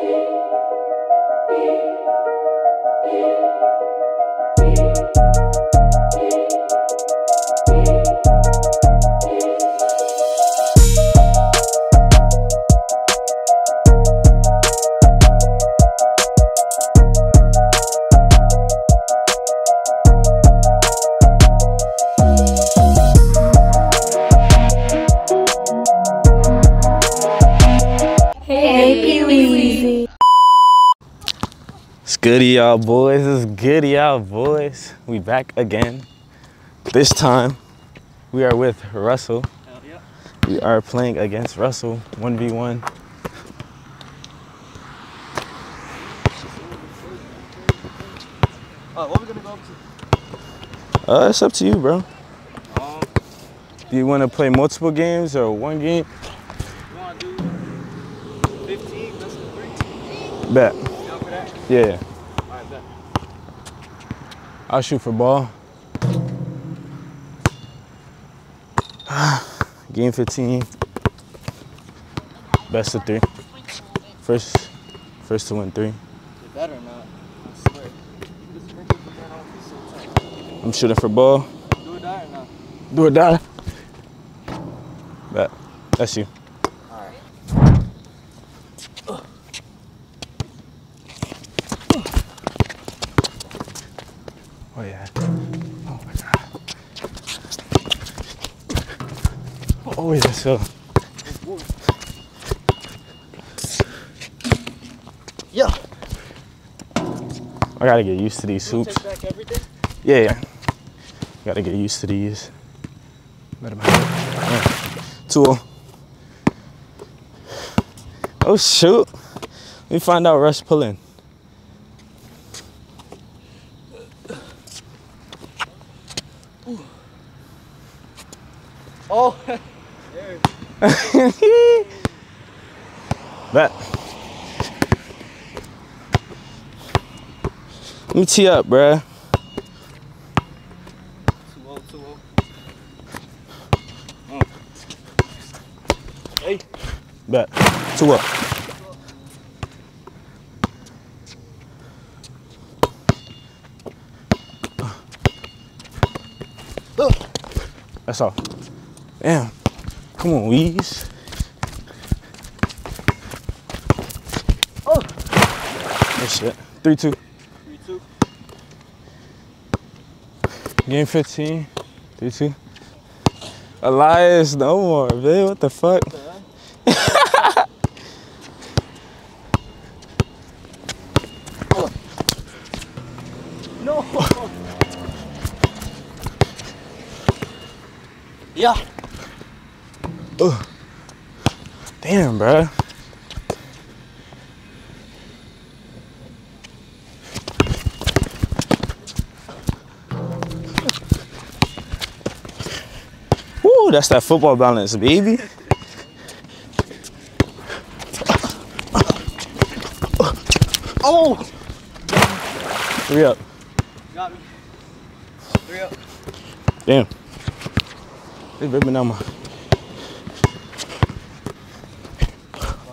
E, e, e, e. It's goody, y'all boys. It's goody, y'all boys. We back again. This time, we are with Russell. We are playing against Russell 1v1. Uh, what we gonna go up to? Uh, it's up to you, bro. Um, Do you want to play multiple games or one game? you wanna do 15, three? Bet. You up for that? Yeah. I'll shoot for ball. Game 15. Best of three. First, first to win three. Better not. I swear. This sprinkles the man on me so tight. I'm shooting for ball. Do it die or not? Do or die. Bet. That's you. Oh yeah. Oh my god. Oh yeah, so. Yeah. I gotta get used to these You hoops. take back everything? Yeah, yeah. Gotta get used to these. Let 'em have Tool. Oh shoot. Let me find out Russ pulling. Oh. Bet. Let me tee up, bruh. 2-0, 2-0. Hey. Bet. Two up. That's all. Damn. Come on, Weeze. Yeah. 3 2. 3 2. Game 15. 3 2. Elias, no more, man. What the fuck? No. Yeah. Ugh. Damn, bruh. Woo, that's that football balance, baby. Oh. Three up. Got me. Three up. Damn. They ripping out my.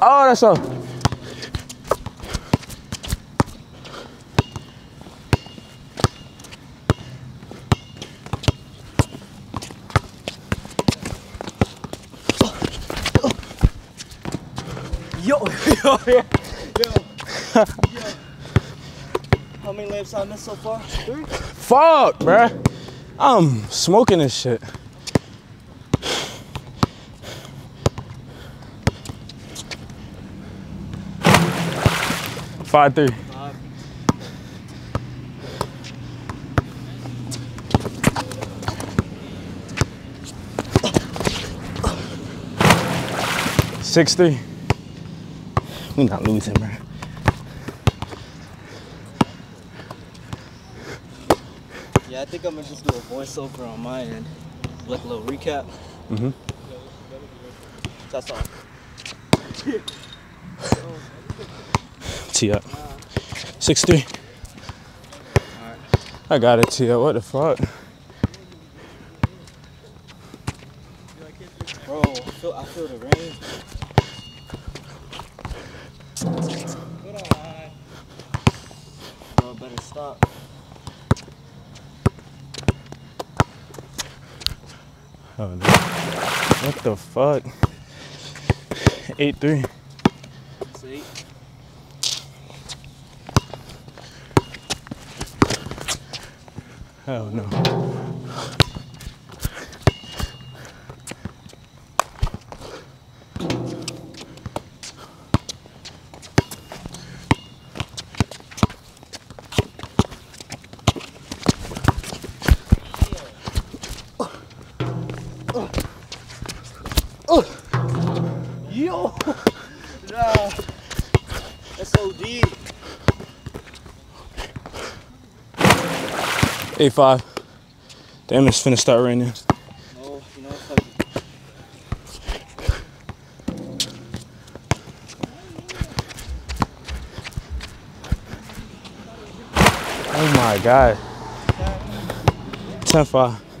Oh, that's all. Yo, yo, yo, yo. How many laps I missed so far? Three. Fuck, bruh. I'm smoking this shit. Five three. Five. Six three. We not losing, bruh. Yeah, I think I'm gonna just do a voiceover on my end, like a little recap. Mhm. That's all. Tee up. Six three. I got it, up. What the fuck? Bro, I feel, I feel the rain. stop. Oh, no. What the fuck? 8 3. It's eight. Oh no. 8 5. Damn, it's finna start raining. No, you know, fuck it. Oh my god. 10 5.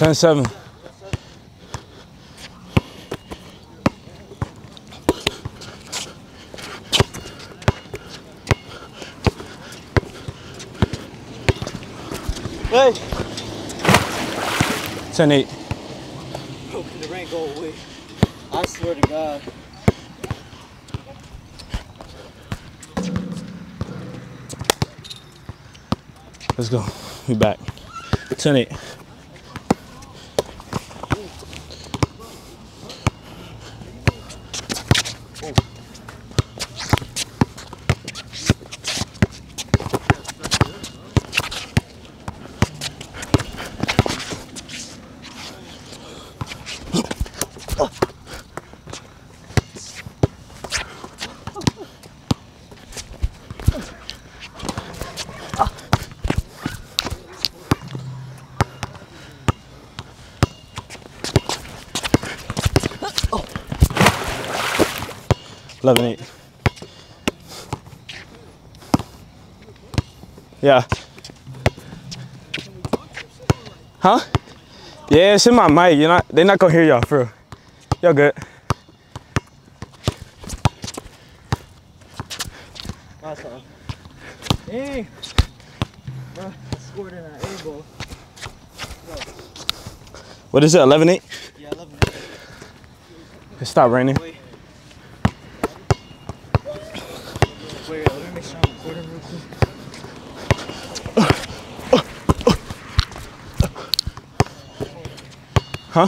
10 7. Hey. 10 8. The rain go away. I swear to God. Let's go. We back. 10 8. Eleven eight. Yeah. Huh? Yeah, it's in my mic. You're not. They're not gonna hear y'all for real. Y'all good. Last time. Dang! Bro, I scored in an A ball. What is it? Eleven eight. Yeah, I love it. It stopped raining. Wait. Wait, let me make sure I'm recording real quick. Huh?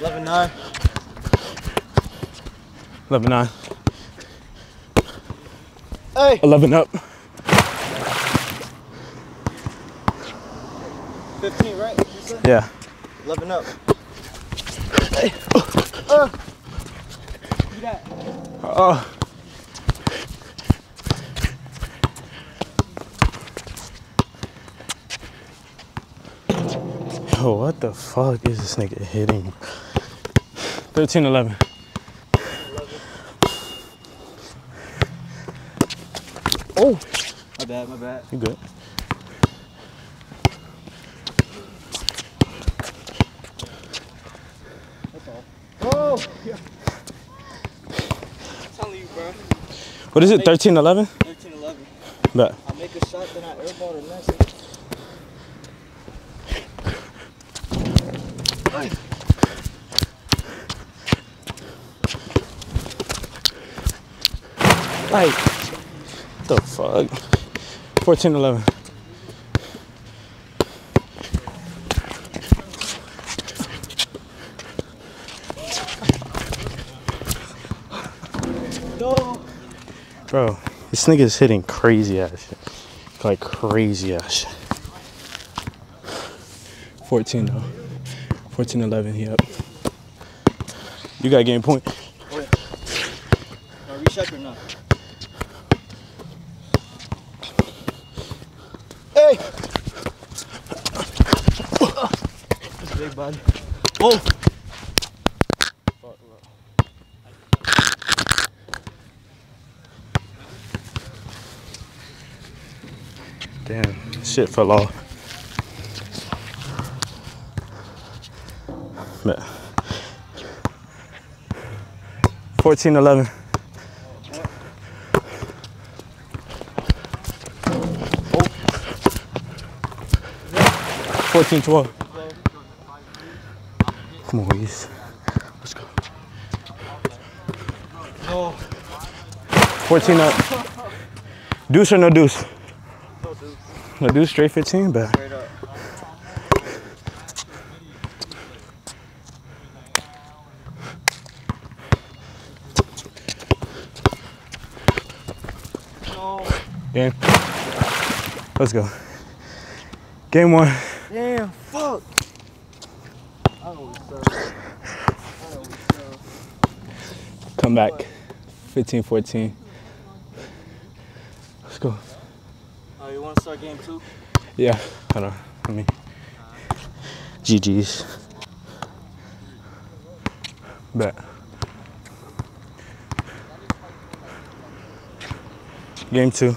Eleven nine. Eleven nine. Hey. Eleven up. Fifteen, right? Yeah. Eleven up. Hey. Uh. You got. Oh. Yo, what the fuck is this nigga hitting? 13 11. Oh, My bad. My bad. you good. That's all. Oh. Yeah. telling you, bro. What is it? 13 11? 13 11. Bet. I make a shot, then I airball the next. Like, the fuck? 14 11. No. Bro, this nigga's hitting crazy ass shit. Like crazy ass shit. 14 though. 14 11, he up. You got game point. Are we check or not? Hey! That's big bud. Oh! Damn, shit fell off. Bet. 14 11. Fourteen twelve. Come on, Reese. Let's go. 14 up. Deuce or no deuce? No deuce, straight 15, but Straight up. No. game. Let's go. Game one. Damn, fuck. I always suck. I always suck. Come back. 15 14. Let's go. You want to start game two? Yeah, hold on. Let me. GG's. Bet. Game two.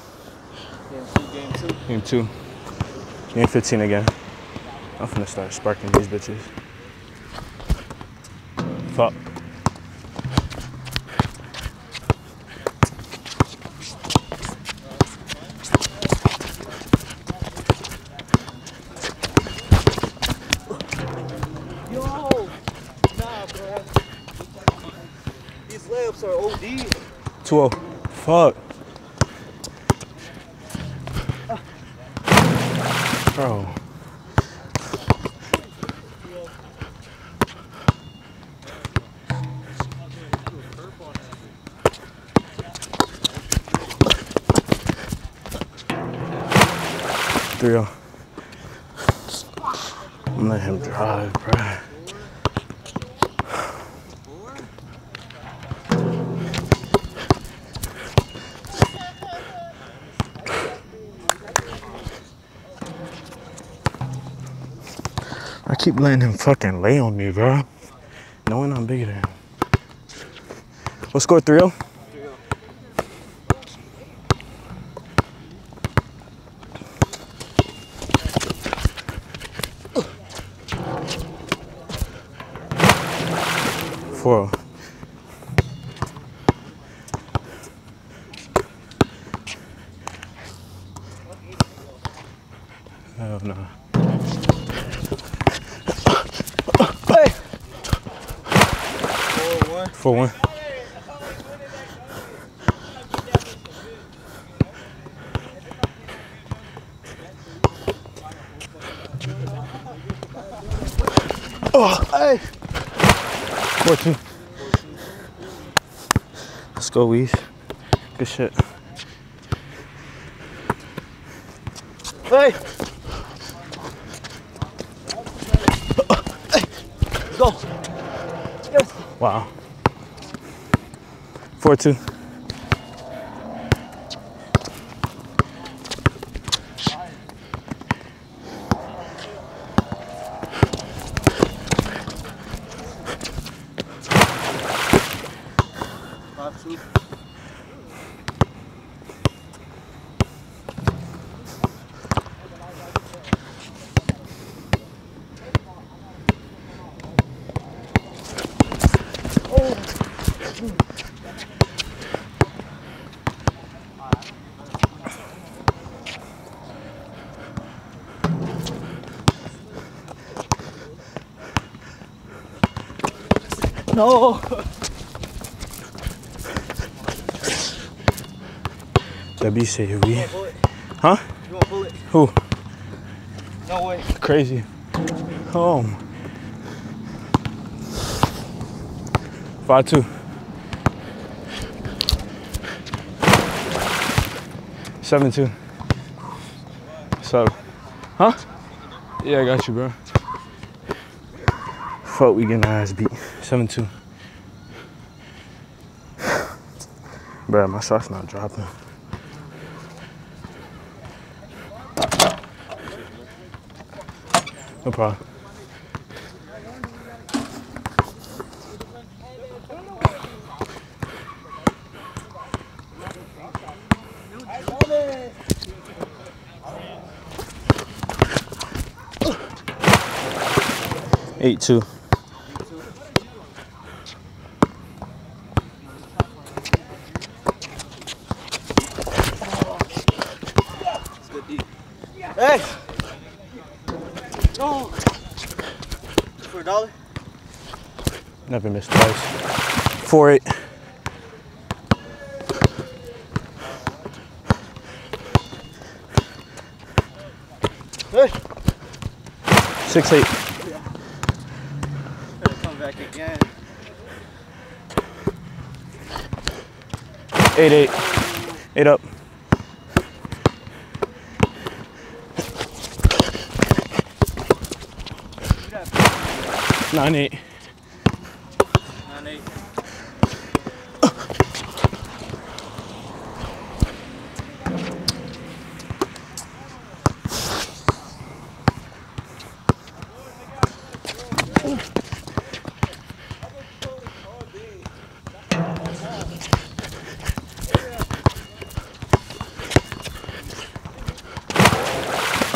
Game two, game two. Game two. Game 15 again. I'm finna start sparking these bitches. Fuck. 2 Fuck. Bro. Three oh. I'm let him drive, bro. Keep letting him fucking lay on me, bro. Knowing I'm bigger than him. What score 3 0? Four. Oh. Go. Yes. Wow. 4 2. No. W say we. You want bullet? Huh? You want bullet? Who? No way. Crazy. Oh. Five two. Seven two. So, huh? Yeah, I got you, bro. Fuck, we getting ass beat. Seven two. Bro, my sock's not dropping. No problem. Eight two. It's good deep. Hey! No! For a dollar? Never missed twice. Four eight. Hey! Six eight. Gotta come back again. Eight eight. Eight up. Nine eight. Nine eight.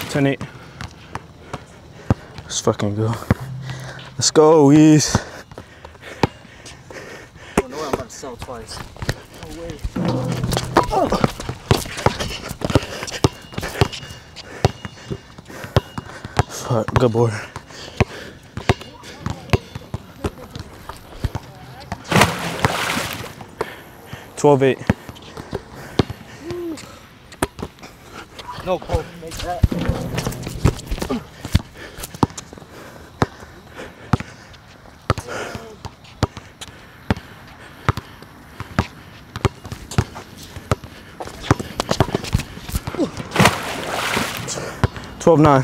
Ten eight. Let's fucking go. Let's go, Weez. Oh, no I'm about to sell twice. No way. Fuck, good boy. Twelve eight. No, Cole, make that. Twelve nine.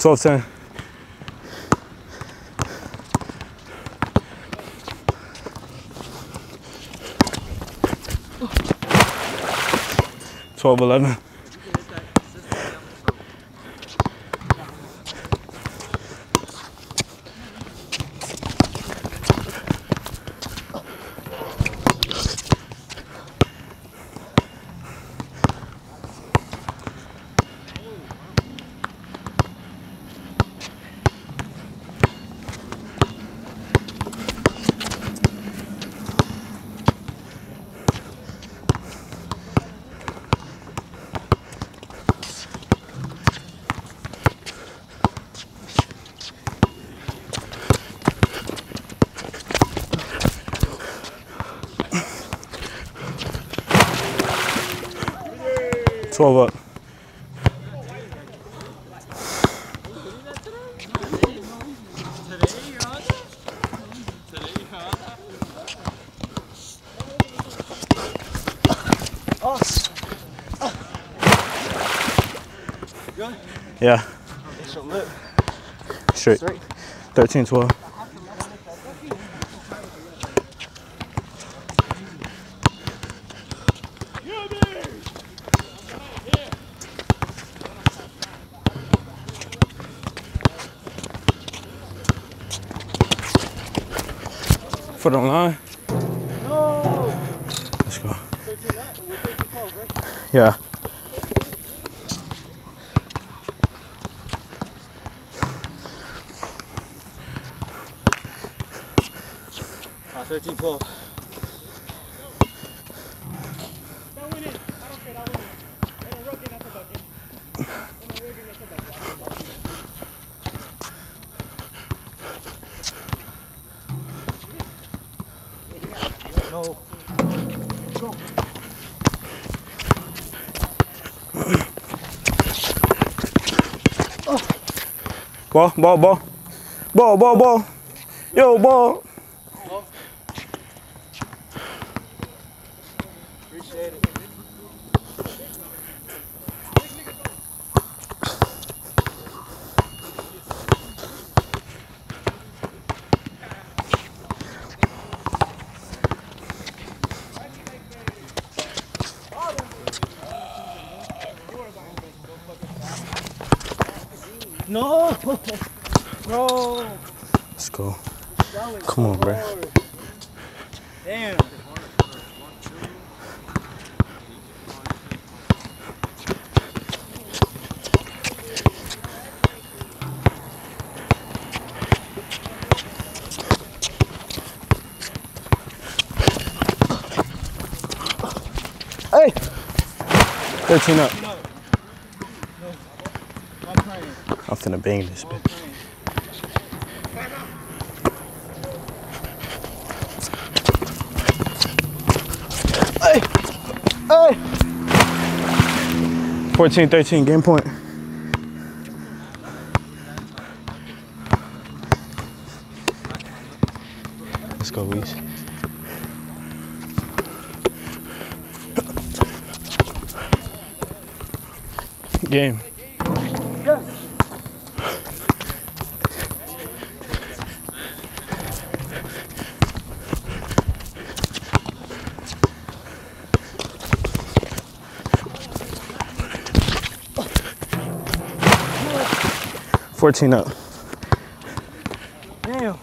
Twelve ten. Twelve eleven. Twelve up. Yeah, it's your lip. straight. Straight. 13 12. Yeah. Ah, 13 12. Ball, ball, ball. Ball, ball, ball. Yo, ball. Appreciate it. No! No! Let's go. Come on, bro. Damn. Hey! 13 up. No. I'm finna bang this bitch. Hey! Hey! 14 13, game point. Let's go, Weez. Game. Fourteen up. Damn.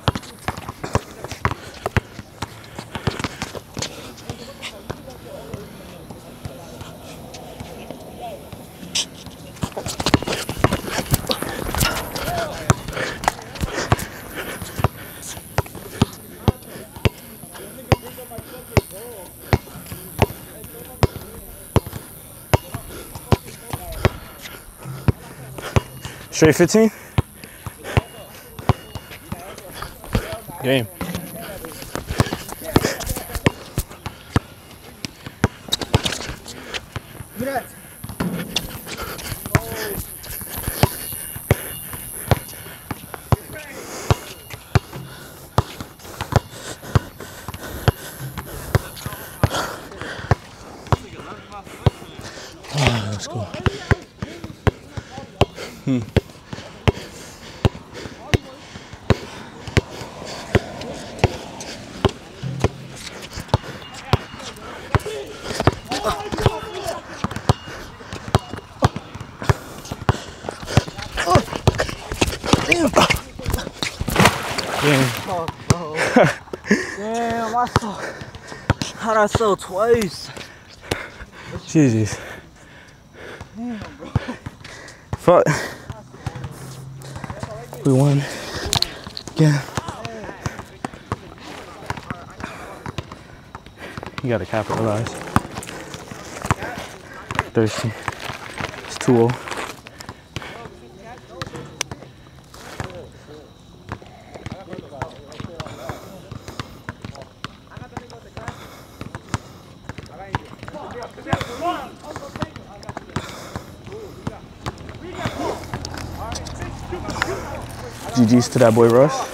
Straight 15? Game. Give me that. Let's go. Game. Oh, bro. Damn, I saw. How'd I sell twice? Jesus. Damn. Fuck. We won. Yeah. You gotta capitalize. Thirsty. It's 2 0. GG's to that boy Russ.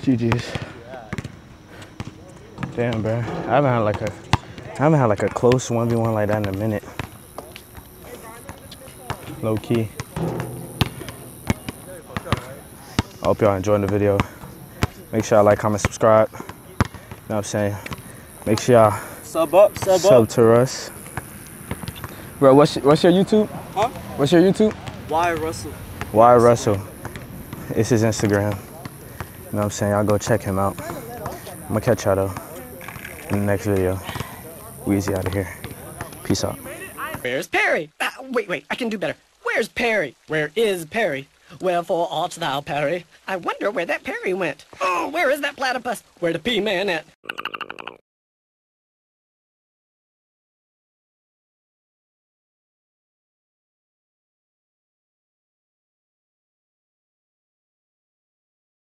GG's. Damn, bro. I haven't had like a, I haven't had like a close one v one like that in a minute. Low key. I hope y'all enjoying the video. Make sure y'all like, comment, subscribe. You know what I'm saying? Make sure y'all Sub up, sub, sub up. to Russ. Bro, what's what's your YouTube? Huh? What's your YouTube? Why Russell? Why Russell? It's his Instagram. You know what I'm saying? Y'all go check him out. I'm gonna catch y'all though in the next video. Weezy out of here. Peace out. Where's Perry? Ah, wait, wait, I can do better. Where's Perry? Where is Perry? Wherefore art thou, Perry? I wonder where that Perry went. Oh, where is that platypus? Where the P-man at?